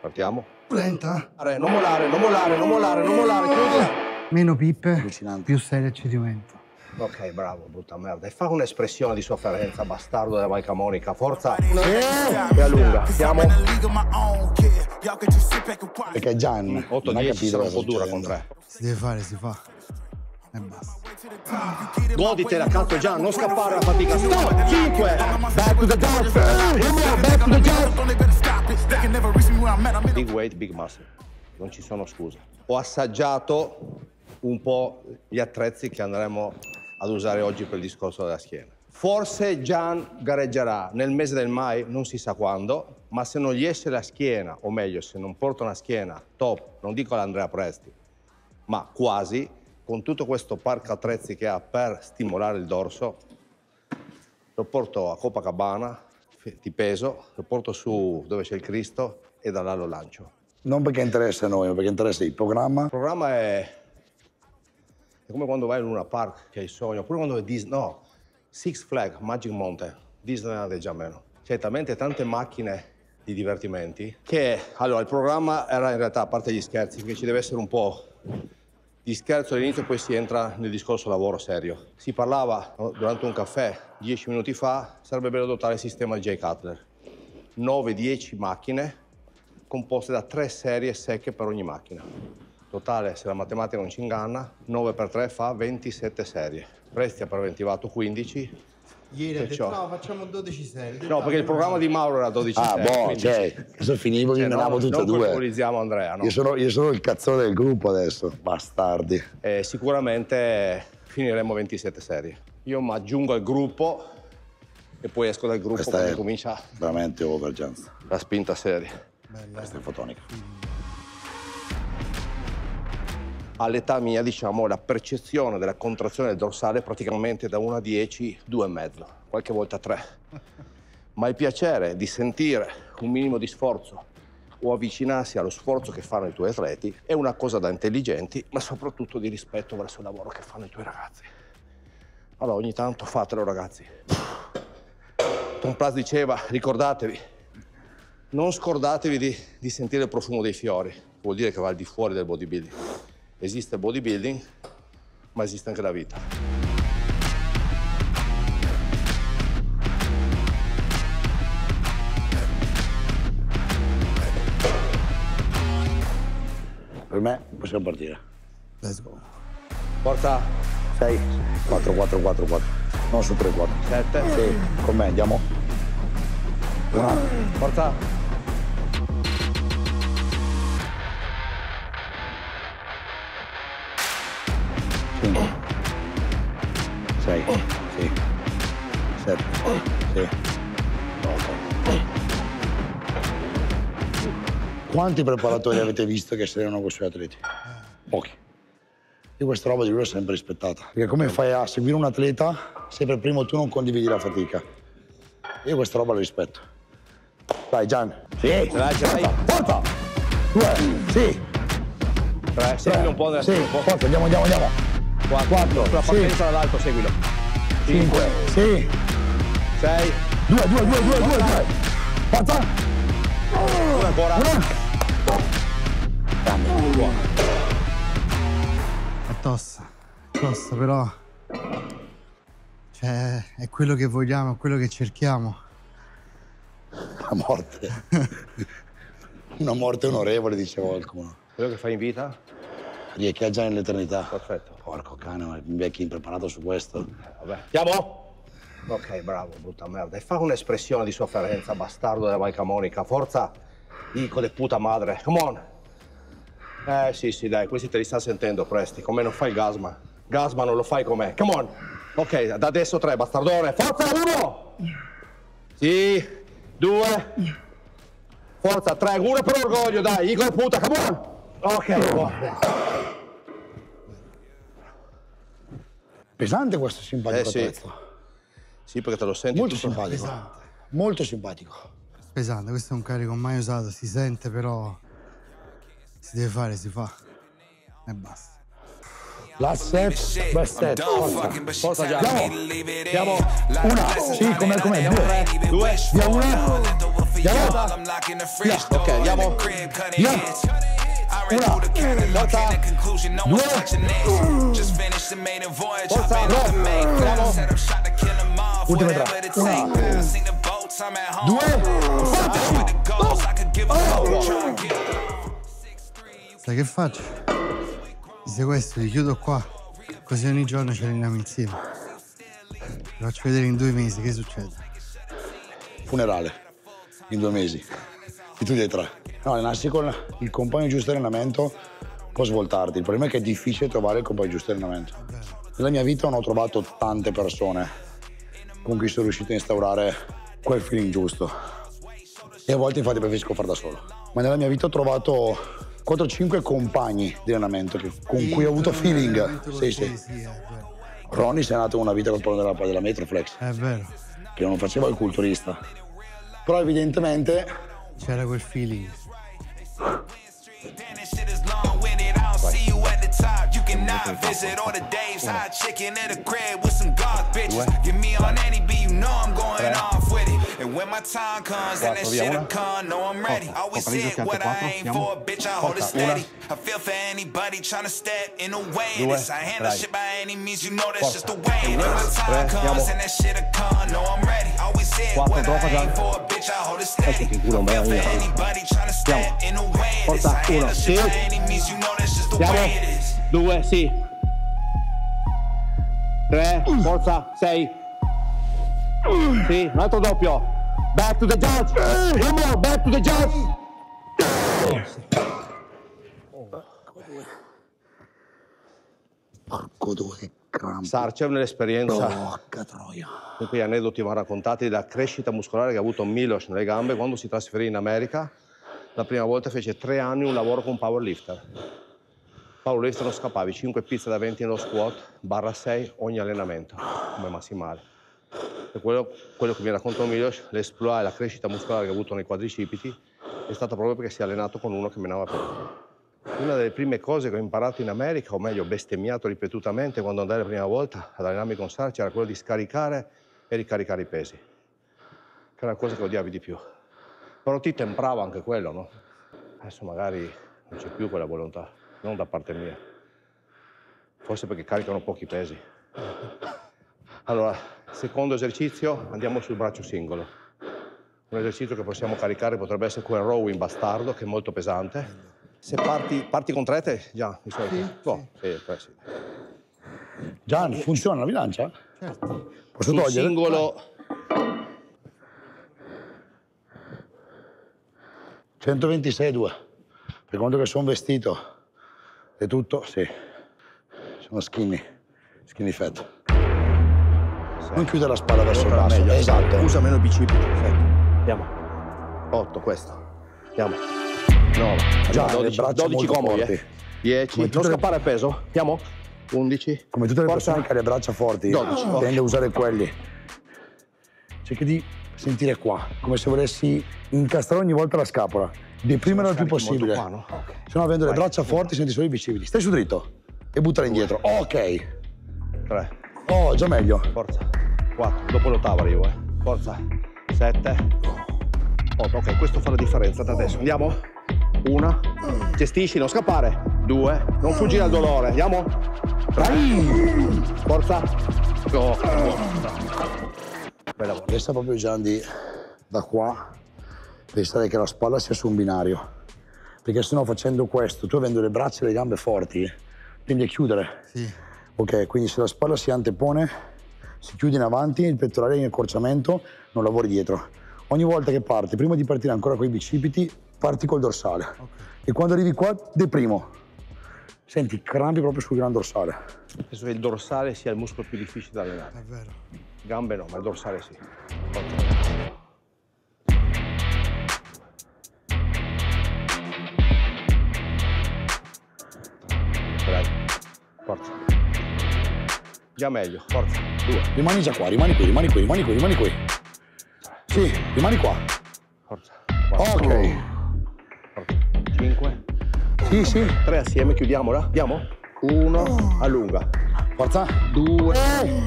Partiamo. Lenta. Non mollare, non mollare, non mollare, non mollare, chiudila. Meno pippe, Allucinante. più serio accedimento. Ok, bravo, brutta merda. E fa un'espressione di sofferenza, bastardo della Maica Monica. Forza. E allunga. Siamo Perché Gian 8 non ha 10 capito sarà un po' dura con succedendo. 3. Si deve fare, si fa. E basta. Goditela, cazzo Gian, non scappare la fatica. Stop! 5! Back to the dance! Back to the dance! Big weight, big muscle. Non ci sono scuse. Ho assaggiato un po' gli attrezzi che andremo ad usare oggi per il discorso della schiena. Forse Gian gareggerà nel mese del mai, non si sa quando, ma se non gli esce la schiena, o meglio, se non porta una schiena top, non dico l'Andrea Presti, ma quasi, con tutto questo parco attrezzi che ha per stimolare il dorso, lo porto a Copacabana, ti peso, lo porto su dove c'è il Cristo e da là lo lancio. Non perché interessa a noi, ma perché interessa il programma. Il programma è, è come quando vai in una park, che è il sogno, oppure quando a Disney, no, Six Flag, Magic Mountain, Disneyland è già meno. C'è talmente tante macchine di divertimenti che, allora, il programma era in realtà, a parte gli scherzi, che ci deve essere un po' di scherzo all'inizio, poi si entra nel discorso lavoro serio. Si parlava durante un caffè dieci minuti fa, sarebbe bello dotare il sistema J. Cutler. 9-10 macchine composte da tre serie secche per ogni macchina. Totale, se la matematica non ci inganna, 9 per 3 fa 27 serie. Presti preventivato 15. Ieri ha detto no, facciamo 12 serie. No, perché il programma di Mauro era 12 Ah, serie. boh, quindi- cioè, adesso finivo, Cioè, non- tutte e non due. colpevolizziamo Andrea, no? Io sono, io sono il cazzone del gruppo adesso, bastardi. Eh, sicuramente finiremo 27 serie. Io mi aggiungo al gruppo e poi esco dal gruppo Questa quando comincia veramente over, Gianz. la spinta seria. Questa è fotonica. All'età mia, diciamo, la percezione della contrazione del dorsale è praticamente da 1 a 10, 2,5, qualche volta 3. Ma il piacere di sentire un minimo di sforzo o avvicinarsi allo sforzo che fanno i tuoi atleti è una cosa da intelligenti, ma soprattutto di rispetto verso il lavoro che fanno i tuoi ragazzi. Allora ogni tanto fatelo ragazzi. Tom Plas diceva, ricordatevi, non scordatevi di, di sentire il profumo dei fiori, vuol dire che va al di fuori del bodybuilding. Esiste il bodybuilding, ma esiste anche la vita. Per me possiamo partire. Let's go. Forza 6, 4, 4, 4, 4. Non su 3, 4. 7, Sì, con me andiamo. Una, forza Quanti preparatori avete visto che sereno con i suoi atleti? Pochi. Io questa roba di lui l'ho sempre rispettata. Perché come fai a seguire un atleta se per primo tu non condividi la fatica? Io questa roba la rispetto. Dai Gian. Sì. Dai, ce l'hai? Forza. Due. Sì. 3, seguilo un po' Sì. Forza, andiamo, andiamo, andiamo. 4, Quattro, sulla sì. partenza dall'alto, seguilo. 5, Cinque. Sì. 6, Due, due, due, due, due, due. Forza. Una ancora. Una. È tosta. È tosta, però. Cioè, è quello che vogliamo, è quello che cerchiamo. La morte. Una morte onorevole, diceva qualcuno. Quello che fai in vita? Riecheggia nell'eternità. Perfetto. Porco cane, mi becchi impreparato su questo. Vabbè. Chiamo? Ok, bravo, brutta merda. E fa un'espressione di sofferenza, bastardo della Maica Monica. Forza, dico di puta madre. Come on. Eh, sì, sì, dai, questi te li sta sentendo, Presti. Come non fai Gasman? Gasman non lo fai con me. Come on. Ok, da adesso tre, bastardone. Forza, uno! Sì, due. Forza, tre, uno per orgoglio, dai, di puta, come on. Ok, buono. Pesante questo simpatico Eh, sì. Sì, perché te lo senti Molto tutto. simpatico. Pesante. Molto simpatico. Pesante, questo è un carico mai usato, si sente però. Si deve fare, si fa. E basta. Last set, best set. Forza. Forza già. Andiamo. Una. Sì, com'è, com'è? Due. Due. Via una. Ok, andiamo. Via. read through the catalog, came to conclusion, no one's Ultime tre. I home. Due. I and get Sai che faccio? Ti sequestro, li chiudo qua, così ogni giorno ci alleniamo insieme. Ti faccio vedere in due mesi che succede. Funerale. In due mesi. Di tutti e tre. No, allenarsi con il compagno di giusto allenamento può svoltarti. Il problema è che è difficile trovare il compagno di giusto allenamento. Nella mia vita non ho trovato tante persone con cui sono riuscito a instaurare quel feeling giusto. E a volte infatti preferisco far da solo. Ma nella mia vita ho trovato 4-5 compagni di allenamento che- con cui ho avuto feeling. Sì, sì. Ronnie si è nato una vita col problema della, della Metroflex, È vero. che non faceva il culturista. Però evidentemente C'era quel feeling. Cannot visit all the days. Hot chicken at a crib with some god bitches. Get me on any beat, you know I'm going off with it. And when my time comes and that shit'll come, know I'm ready. Always said what I aim for, bitch. I hold it steady. I feel for anybody trying to step in the way this. I handle shit by any means, you know that's just the way. And when my time comes and that shit'll come, know I'm ready. Always Quattro, what I aim for, bitch. I hold it steady. Mettiti in culo, I feel for anybody trying to step in the way this. I handle shit by any means, you know that's just the way it is. Due, sì. Tre, forza, sei. Sì, un altro doppio. Back to the judge. One more, back to the judge. porco due crampi. Sarcev nell'esperienza Porca troia. in cui aneddoti vanno raccontati della crescita muscolare che ha avuto Milos nelle gambe quando si trasferì in America. La prima volta fece tre anni un lavoro con powerlifter. Powerlifter non scappavi, 5 pizze da 20 nello squat, barra 6 ogni allenamento, come massimale. E quello, quello che mi raccontò Milos, l'esploit e la crescita muscolare che ha avuto nei quadricipiti è stata proprio perché si è allenato con uno che menava più. Una delle prime cose che ho imparato in America, o meglio bestemmiato ripetutamente quando andai la prima volta ad allenarmi con Sarci, era quello di scaricare e ricaricare i pesi, che era la cosa che odiavi di più. Però ti temprava anche quello, no? Adesso magari non c'è più quella volontà, non da parte mia. Forse perché caricano pochi pesi. Allora, secondo esercizio, andiamo sul braccio singolo. Un esercizio che possiamo caricare potrebbe essere quel rowing bastardo, che è molto pesante. Se parti, parti con trete, già, di solito. Boh, sì, poi sì. Gian, funziona la bilancia? Certo. Posso Sul togliere? singolo, 126,2. Per quanto che sono vestito e tutto, sì. Sono skinny. Skinny fat. Non chiudere la spalla verso il basso. meglio. Esatto. Usa meno bicipiti. Andiamo. 8, questo. Andiamo. 9. Già, le 12, braccia 12 molto comodi, eh. 10. Come Non scappare a peso. Andiamo. 11. Come tutte le Forza. persone che hanno le braccia forti, 12, ok. tende a usare quelli. Cerchi di sentire qua, come se volessi incastrare ogni volta la scapola. Deprimere il più possibile. qua, no? Ok. Se no, avendo le Vai. braccia forti, senti solo i bicipiti. Stai su dritto e buttala indietro. Ok. 3. Oh, già meglio. Forza. 4. Dopo l'ottava arrivo, eh. Forza. 7. 8. Ok, questo fa la differenza da adesso. Andiamo. Una. Gestisci, non scappare. Due. Non fuggire al dolore. Andiamo. Tre. Forza. Oh, Bel lavoro. Resta proprio Gian di da qua pensare che la spalla sia su un binario. Perché sennò facendo questo, tu avendo le braccia e le gambe forti, tendi a chiudere. Sì. Ok, quindi se la spalla si antepone, si chiude in avanti, il pettorale in accorciamento, non lavori dietro. Ogni volta che parti, prima di partire ancora con i bicipiti, parti col dorsale. E quando arrivi qua, deprimo. Senti, crampi proprio sul gran dorsale. Penso che il dorsale sia il muscolo più difficile da allenare. È vero. Gambe no, ma il dorsale sì. Forza. Dai, forza. Già meglio, forza. Due, Rimani già qua, rimani qui, rimani qui, rimani qui, rimani qui. Sì, rimani qua. forza. Quattro, Ok. forza. Cinque, Sì, sì. tre assieme, chiudiamola. Andiamo. Uno, allunga. Forza. Due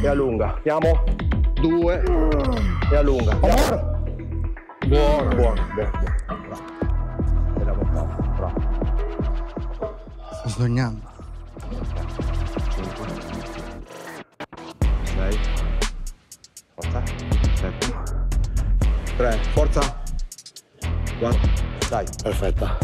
e allunga. Andiamo. Due e allunga. Buono, buono, buono, buono. Bravo. Bella volta, bravo. sognando. 6 forza 7 3 forza 4 dai Perfetta.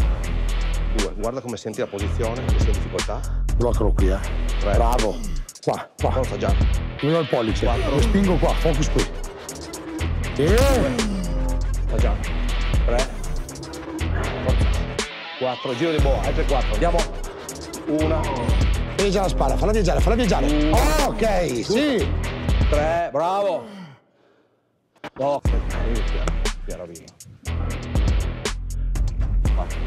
2 guarda come senti la posizione che sei in difficoltà Bloccalo qui, eh. Tre. Bravo. Qua, qua. forza già. Ho il pollice? Quattro. Lo spingo qua, focus qui. E... forza già. 3 forza 4 giro di boa altre 4 andiamo. 1 Pieggia la spalla, falla viaggiare, falla viaggiare. ok, sì. 3 bravo. Arrivi piano arriva 4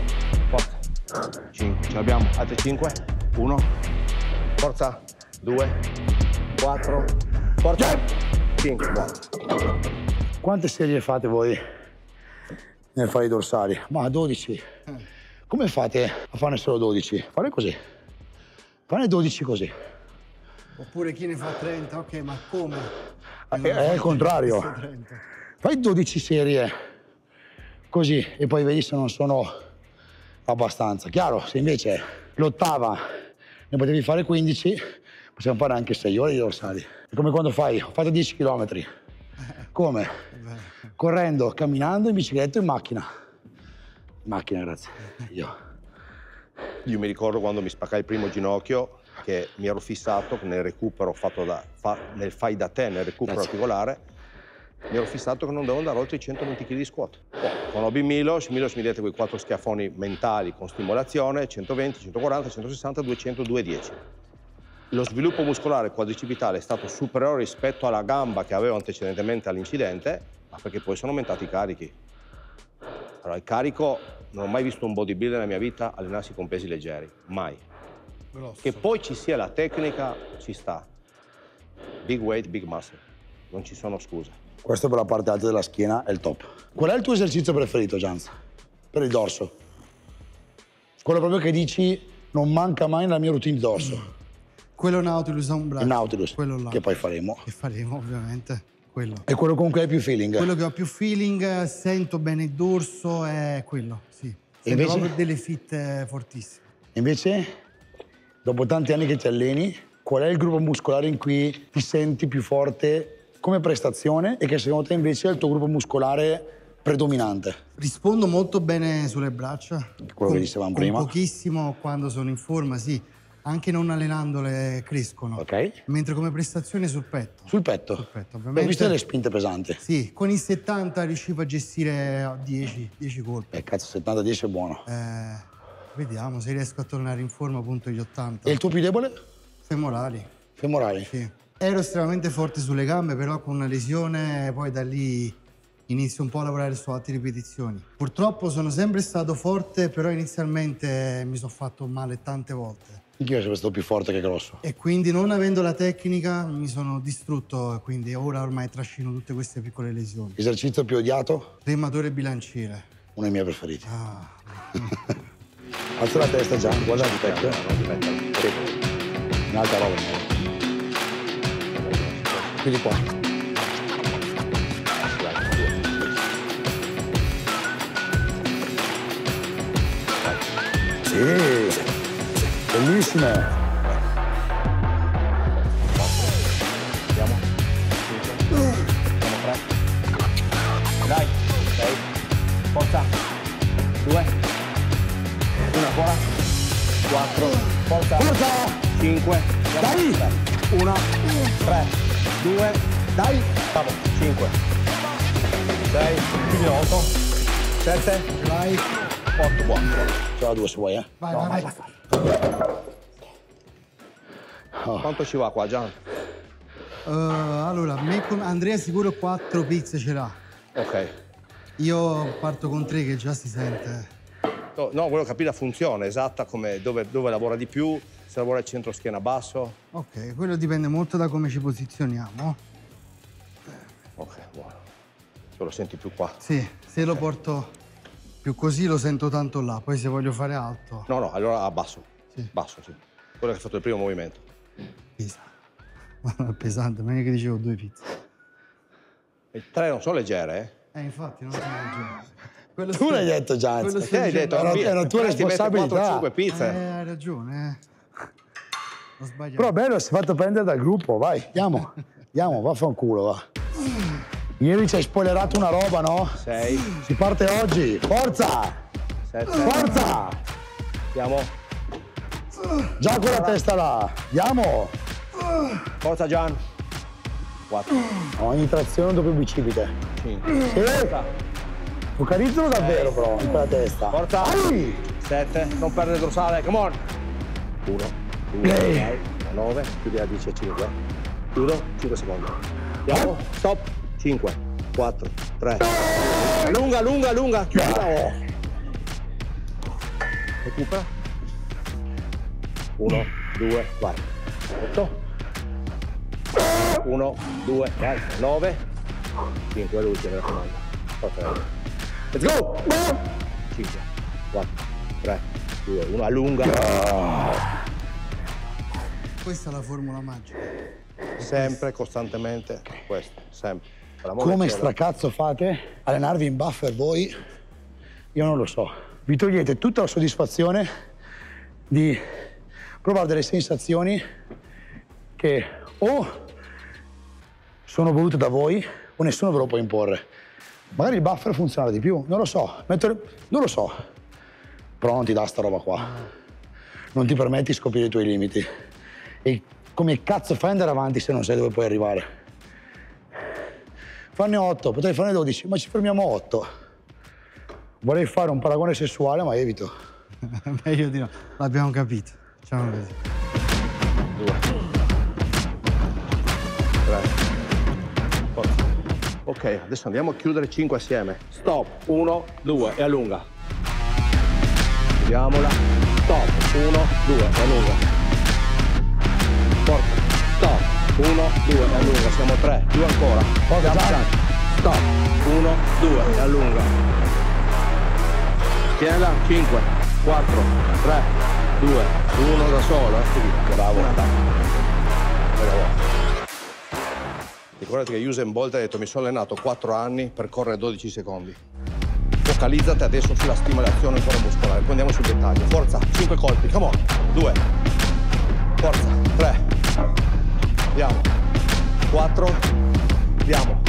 forza. 5 ce l'abbiamo. Altre 5 1 forza 2 4 forza 5 buono Quante serie fate voi nel fare i dorsali? Ma 12. Come fate a farne solo 12? Fare così. Fare 12 così. Oppure chi ne fa 30, ok, ma come? È, è il contrario. 30. Fai 12 serie così e poi vedi se non sono abbastanza. Chiaro, se invece l'ottava ne potevi fare 15, possiamo fare anche 6 ore di dorsali. È come quando fai, ho fatto 10 km. Come? Correndo, camminando, in bicicletta o in macchina. In macchina, grazie. Io. Io mi ricordo quando mi spaccai il primo ginocchio che mi ero fissato nel recupero fatto da, fa- nel fai da te, nel recupero Grazie. articolare, mi ero fissato che non dovevo andare oltre i 120 kg di squat. Poi, con Obi Milos, Milos mi dette quei quattro schiaffoni mentali con stimolazione, 120, 140, 160, 200, 210. Lo sviluppo muscolare quadricipitale è stato superiore rispetto alla gamba che avevo antecedentemente all'incidente, ma perché poi sono aumentati i carichi. Allora, il carico, non ho mai visto un bodybuilder nella mia vita allenarsi con pesi leggeri, mai. Che poi ci sia la tecnica, ci sta. Big weight, big muscle. Non ci sono scuse. Questo per la parte alta della schiena è il top. Qual è il tuo esercizio preferito, Gianz? Per il dorso. Quello proprio che dici non manca mai nella mia routine di dorso. Quello Nautilus ha un braccio. Il Nautilus, Quello là. che poi faremo. Che faremo, ovviamente. Quello. È quello con cui hai più feeling. Quello che ho più feeling, sento bene il dorso, è quello, sì. Sento invece? proprio delle fit fortissime. Invece, dopo tanti anni che ti alleni, qual è il gruppo muscolare in cui ti senti più forte come prestazione e che secondo te invece è il tuo gruppo muscolare predominante? Rispondo molto bene sulle braccia. Quello che dicevamo prima. pochissimo quando sono in forma, sì. Anche non allenandole crescono. Ok. Mentre come prestazione sul petto. Sul petto. Sul petto, Ho ovviamente. visto delle spinte pesanti. Sì, con i 70 riuscivo a gestire 10, 10 colpi. Eh, cazzo, 70-10 è buono. Eh, vediamo se riesco a tornare in forma appunto gli 80. E il tuo più debole? Femorali, Femorali. sì. Ero estremamente forte sulle gambe, però con una lesione poi da lì inizio un po' a lavorare su altre ripetizioni. Purtroppo sono sempre stato forte, però inizialmente mi sono fatto male tante volte. Anch'io sono stato più forte che grosso. E quindi non avendo la tecnica mi sono distrutto, quindi ora ormai trascino tutte queste piccole lesioni. Esercizio più odiato? Rematore bilanciere. Uno dei miei preferiti. Ah, Alza la testa già, guarda il. Sì. Un'altra roba. Quindi qua. Sì, bellissime. Dai. Sei. Forza. Due. Una ancora. Quattro. Forza. Forza! Cinque. Dai! Una. Tre. Due. Dai. Bravo. Cinque. Sei. Quindi otto. Sette. vai, Otto. Buono. Ce l'ho due se vuoi, eh. vai, vai. vai. Quanto ci va qua, Gian? Eh, allora, me con Andrea sicuro 4 pizze ce l'ha. Ok. Io parto con 3 che già si sente. No, no, volevo capire la funzione esatta, come, dove, dove lavora di più, se lavora il centro schiena basso. Ok, quello dipende molto da come ci posizioniamo. Ok, buono. Se lo senti più qua. Sì, se lo porto più così lo sento tanto là, poi se voglio fare alto, No, no, allora a basso. Sì. Basso, sì. Quello che ha fatto il primo movimento. pesa. Ma non è pesante, meglio che dicevo due pizze. E tre non sono leggere, eh? Eh, infatti, non sono leggero. Quello Tu l'hai detto già. quello Te hai dicendo. detto, Era- "Pi- era tua responsabilità." 4-5 Eh, pizze. hai ragione, eh. Ho sbagliato. Però bello, si è fatto prendere dal gruppo, vai, andiamo. Andiamo, vaffanculo, va. Ieri ci hai spoilerato una roba, no? 6, Si parte oggi, forza! 7, Forza! andiamo. Già con la testa là, andiamo! Forza Gian. 4, Ogni trazione doppio bicipite. 5, Sì! Focalizzalo davvero però, in quella testa. Forza. 7, non perdere il dorsale, come on. 1, 2, Ehi. 6, 9, chiudi a 10 5. Chiudo, 5 secondi. Andiamo, stop. 5, 4, 3. Lunga, lunga, lunga. Bravo. Recupera. 1, 2, vai. 8. 1, 2, vai. 9. 5 è l'ultimo, mi raccomando. Let's go! 5, 4, 3, 2, 1. Allunga. Questa è la formula magica. Sempre, costantemente, questo, sempre. Come stracazzo fate? Allenarvi in buffer voi? Io non lo so. Vi togliete tutta la soddisfazione di provare delle sensazioni che o sono volute da voi o nessuno ve lo può imporre. Magari il buffer funziona di più, non lo so. Mettere- Non lo so. Però non ti dà sta roba qua. Non ti permetti di scoprire i tuoi limiti. E come cazzo fai ad andare avanti se non sai dove puoi arrivare? Fanne 8, potrei farne 12, ma ci fermiamo a 8. Vorrei fare un paragone sessuale, ma evito. Meglio di no. L'abbiamo capito. Facciamo così. 2, 3, forza. Ok, adesso andiamo a chiudere 5 assieme. Stop, 1, 2 e allunga. Vediamola. Stop, 1, 2 e allunga. Forza. Stop, 1, 2 e allunga. Siamo 3, 2 ancora. Forza, Andiamo, Gian. Stop, 1, 2 e allunga. Tienila, 5, 4, 3, 2, 1 da solo. Eh. Bravo. Bravo. Ricordati che Usain Bolt ha detto mi sono allenato 4 anni per correre 12 secondi. Focalizzati adesso sulla stimolazione ancora muscolare, poi andiamo sul dettaglio. Forza, 5 colpi, come on. 2. Forza, 3. Andiamo. 4. Andiamo.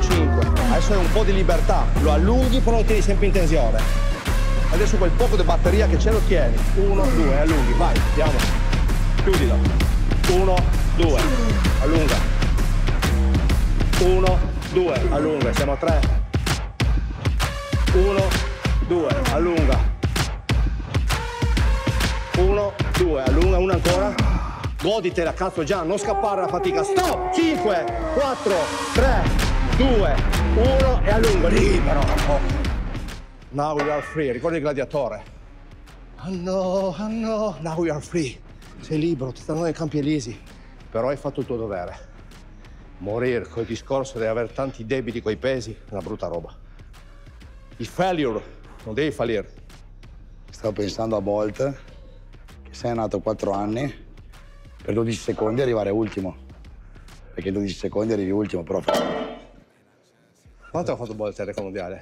5. Adesso hai un po' di libertà, lo allunghi però lo tieni sempre in tensione. Adesso quel poco di batteria che c'è lo tieni. 1, 2, allunghi, vai, andiamo. Chiudilo. 1, 2, allunga. 1, 2, allunga, siamo a 3. 1, 2, allunga. 1, 2, allunga, una ancora. Goditela, cazzo già, non scappare la fatica. Stop! 5, 4, 3, 2, 1 e allunga. Libero. Now we are free. Ricordi il gladiatore? Ah no, ah no. Now we are free. Sei libero, ti stanno nei campi elisi. Però hai fatto il tuo dovere. Morire col discorso di avere tanti debiti coi pesi è una brutta roba. Il failure, non devi fallire. Stavo pensando a Bolt, che sei nato 4 anni, per 12 secondi arrivare ultimo. Perché 12 secondi arrivi ultimo, però Quanto ha fatto Bolt al record mondiale?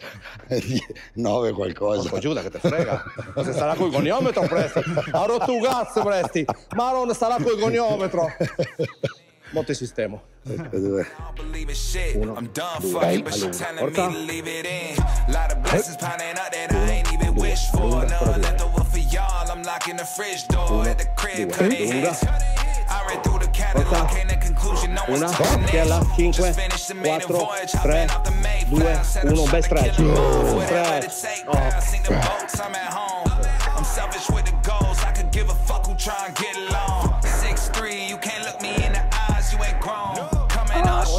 9 qualcosa. Porco Giuda che te frega. Ma se sarà col goniometro presti. Ha rotto un cazzo presti. Ma non sarà col goniometro. Monte sistema. Ecco due. in. Uno, due, telling me Porta. in. Ain't even due, wished una, una, cinque, quattro, tre, due, uno, un bel stretch. Un stretch. Oh. I'm selfish with the goals. I could give a fuck who try and get along. 6'3, you can't.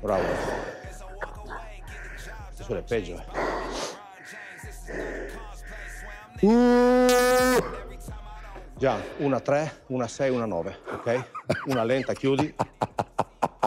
Bravo. Questo è peggio. eh. Uh, Già, una 3, una 6, una 9, ok? Una lenta, chiudi.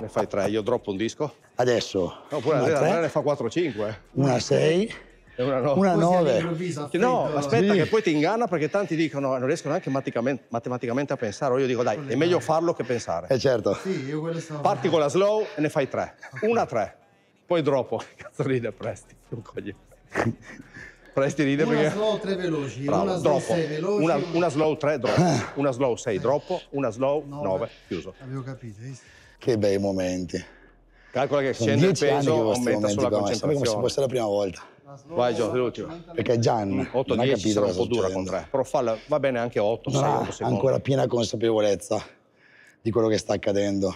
Ne fai 3, io droppo un disco. adesso. Oppure una ne fa 4-5. una 6, E una 9. una Così 9. all'improvviso, a No, aspetta, Sì. che poi ti inganna perché tanti dicono non riescono neanche matematicamente, matematicamente a pensare. O io dico, dai, è meglio farlo che pensare. Eh certo. Sì, io quello stavo Parti con la slow e ne fai 3. Una 3. Poi droppo. Che cazzo ride Presti? Un coglione. Presti ride Una perché... slow, tre veloci, Bravo, una slow, sei veloci. Una, una slow 3, droppo. Una slow 6, droppo. Una slow Nove. 9, chiuso. Avevo capito, visto? Che bei momenti. Calcola che Sono scende il dieci anni che peso, aumenta momenti sulla sembra come se concentrazione. fosse la prima volta. Vai Gio, l'ultima. Perché Gian 8, non ha 10 capito sarà un cosa po' dura con succedendo. 3. Però falla, va bene anche 8, 6, Non 8 ha secondi. ancora piena consapevolezza di quello che sta accadendo.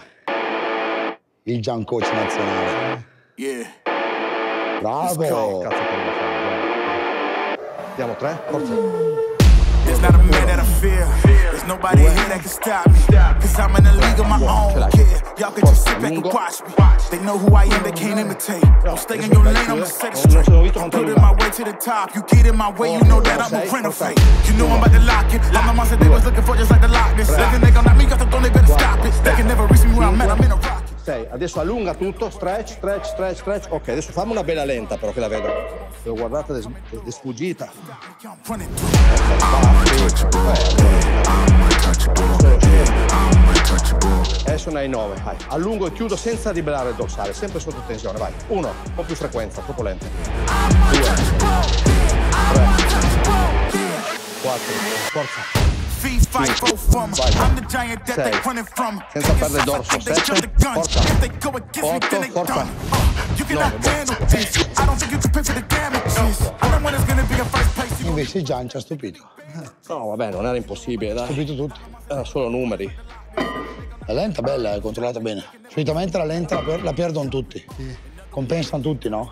Il Gian coach nazionale. Yeah. Bravo! Cazzo che fare? Andiamo 3, forza. There's not a man that I fear. Nobody here that can stop me. Cause I'm in a league of my own. Kid. Y'all can just sit back and watch me. They know who I am, they can't imitate. Don't stay in your lane, I'ma set it straight. Put it my way to the top. You get in my way, you know that I'm a renovate. You know I'm about to lock it. I'm the monster they was looking for, just like the Loch Ness. They think they gon' knock me off the throne, they better stop it. They can never reach me where I'm at, I'm in a rocket. 6, adesso allunga tutto, stretch, stretch, stretch, stretch. Ok, adesso fammi una bella lenta però che la vedo. L'ho guardata ed è- sfuggita. Adesso ne hai 9, vai. Allungo e chiudo senza ribellare il dorsale, sempre sotto tensione, vai. 1, un po' più frequenza, troppo lento. 2, 3, 4, forza. Senza perdere il dorso. They jump the Sette. gun. Forza. If they go against me, Otto. then they Forza. done. Uh, you cannot Nove. handle this. I don't think you can pay for the damages. I know when it's gonna be a first place. You Invece Gian ci ha stupito. No, vabbè, non era impossibile, dai. Stupito tutti. Erano solo numeri. La lenta bella, è controllata bene. Solitamente la lenta la, per- la perdono tutti. Compensano tutti, no?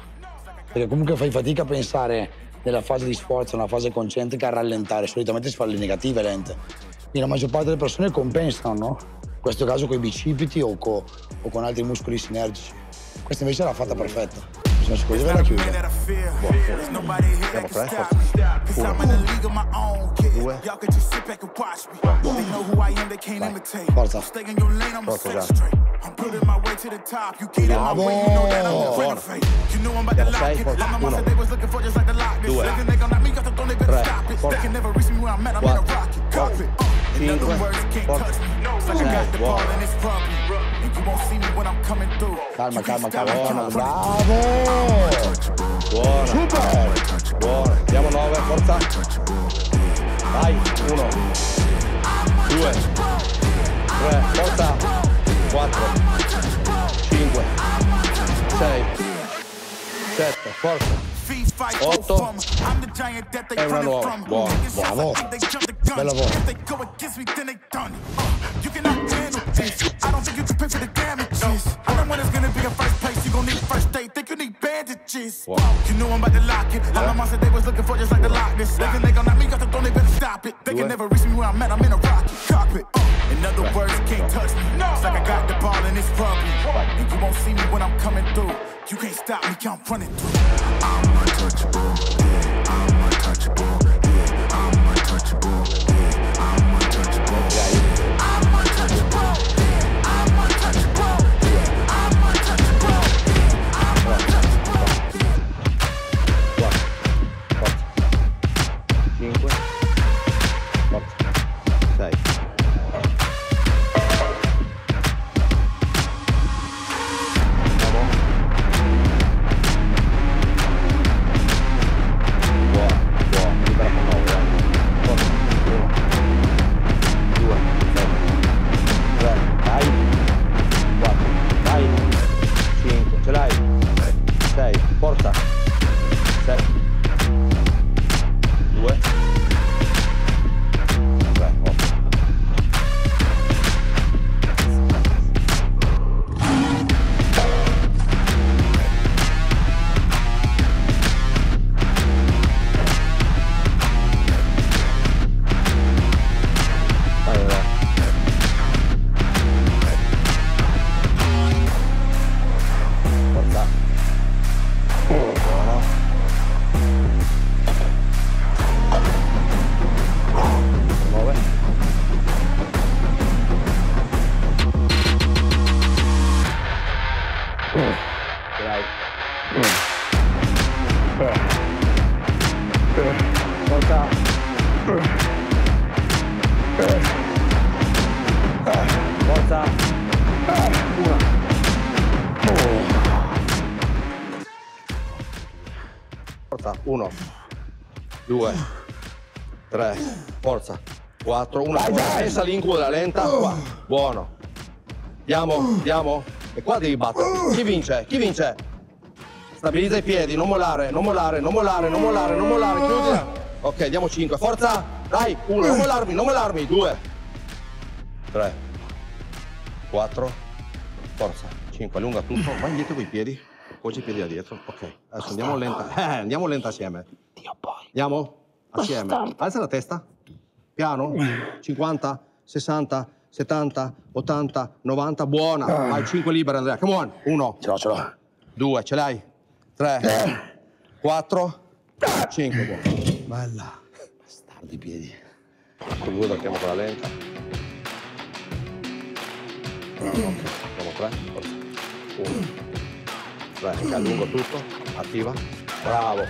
Perché comunque fai fatica a pensare nella fase di sforzo, nella fase concentrica a rallentare. Solitamente si fa le negative lente. Quindi la maggior parte delle persone compensano, no? In questo caso con i bicipiti o, co- o con altri muscoli sinergici. Questa invece l'ha fatta perfetta. Sono sicuro di averla chiusa. tre, imitate. Forza. Forza. I'm building my way to the top. You get in my way, you know that I'm a Bravo. renovate. You know I'm about to lock it. I'm the they was looking for, just like the Loch Ness. Due. They think gon' knock me off the throne, they better stop it. They can never reach me where I'm at, I'm in a rocket. Carpet. Uh, in other words, can't touch me. It's like I got the ball and it's rugby. And you won't see me when I'm coming through. Calma, calma, calma. me, calma. I'm running Bravo! Buona. Super! Buona. Andiamo 9, forza. Vai. 1, 2, 3, forza. 4, 5, 6, 7, forza. 8 e una nuova buono bravo bella buona Wow. You knew I'm about to lock it. All my mom said they was looking for just like the lock this. Looking like on me, got the throne, they better stop it. They can never reach me where I'm at, I'm in a rocket cockpit. Uh, in other words, the ball and you won't see me when I'm coming through. You can't stop me, I'm running through. Forza. Volta. Volta. Una. Forza, uno, due, tre, forza, quattro, una, stessa lingua lenta, qua, buono, andiamo, andiamo, e qua devi battere, chi vince, chi vince? Stabilizza i piedi, non mollare, non mollare, non mollare, non mollare, non mollare, chiudila. Ok, andiamo 5, forza! Dai, uno, non mollarmi, non mollarmi, due. Tre. Quattro. Forza. Cinque, allunga tutto. Vai indietro con i piedi. Poggi i piedi da dietro. Ok. Adesso andiamo lenta. Eh, andiamo lenta assieme. Andiamo? Assieme. Alza la testa. Piano. 50, 60, 70, 80, 90. Buona. Vai, 5 libere, Andrea. Come on. Uno. Ce l'ho, ce l'ho. Due, ce l'hai? Tre, quattro, cinque. Buono. Bella. Bastardi i piedi. Con due partiamo con la lenta. Facciamo tre, forza. Uno, tre, che allungo tutto, attiva. Bravo.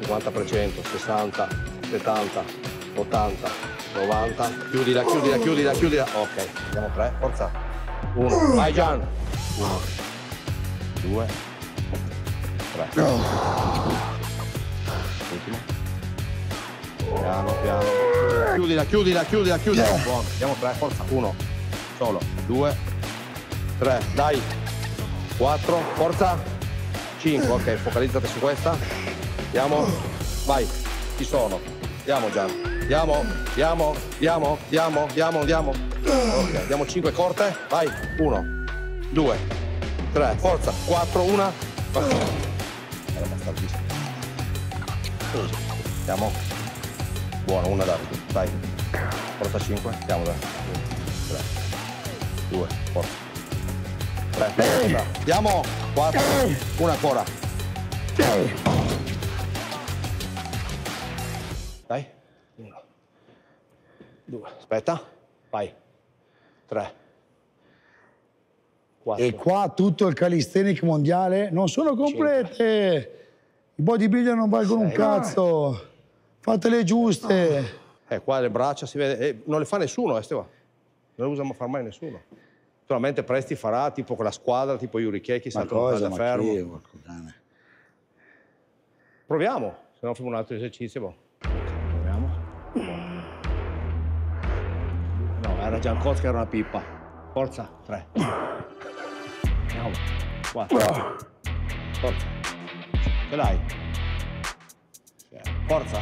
50%, 60, 70, 80, 90. Chiudila, chiudila, chiudila, chiudila. Ok, andiamo tre, forza. Uno, vai Gian. Uno, due, ultimo Piano, piano. Chiudila, chiudila, chiudila, chiudila. Yeah. Buono, andiamo 3, forza. Uno. solo, 2, 3, dai. Quattro. forza. 5, ok, focalizzate su questa. Andiamo, vai, ci sono. Andiamo già. andiamo, andiamo, andiamo, andiamo, andiamo, andiamo. Ok, andiamo 5 corte, vai. 1, 2, 3, forza, 4, 1. Salvi. Siamo. Buono, una d'arbitro. Dai. Porta 5. Siamo da. 3. 2. Porta. 3. Porta. Andiamo. 4. Una ancora. Dai. 1. 2. Aspetta. Vai. 3. 4. E qua tutto il calisthenic mondiale non sono complete. 5 bodybuilder non valgono un cazzo. Fatele giuste. Eh, qua le braccia si vede. eh, non le fa nessuno, queste qua. Non le usiamo far mai nessuno. Naturalmente Presti farà tipo con la squadra, tipo Yuri Keki, Ma salta cosa, da ma fermo. cane. Proviamo, se no facciamo un altro esercizio. boh. Proviamo. No, era Giancozzi che era una pippa. Forza, tre. Andiamo. Quattro. Forza. Ce l'hai? Forza.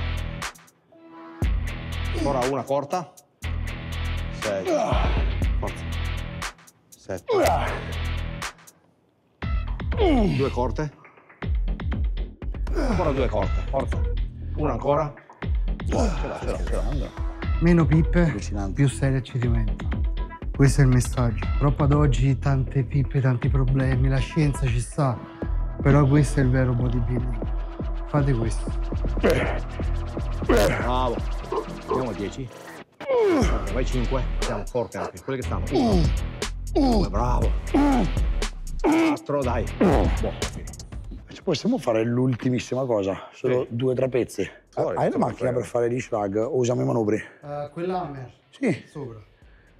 Ancora una corta. Sei. Forza. Sette. Due corte. Ancora due corte, forza. Una ancora. Meno pippe, più seria ci diventa. Questo è il messaggio. Troppo ad oggi tante pippe, tanti problemi, la scienza ci sta. Però questo è il vero bodybuilding. Fate questo. Bravo. Andiamo a 10. Vai 5. Siamo forti anche. Quelli che stanno. 1. 2, bravo. 4, dai. Buono. Ci possiamo fare l'ultimissima cosa, solo Sì. due trapezzi. Fuori, Hai la insomma, macchina frega. per fare gli shrug o usiamo i manubri? Uh, quell'hammer. Sì. Sopra.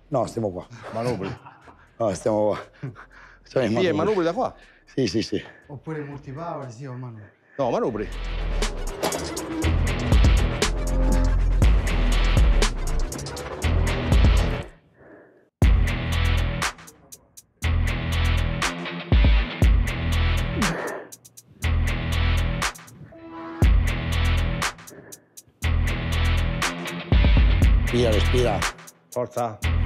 No, stiamo qua. Manubri. No, stiamo qua. In Sì, e manubri da qua. Sì, sì, sì. Oppure multipower, sì, o mano. No, manubri. Respira, respira. Forza.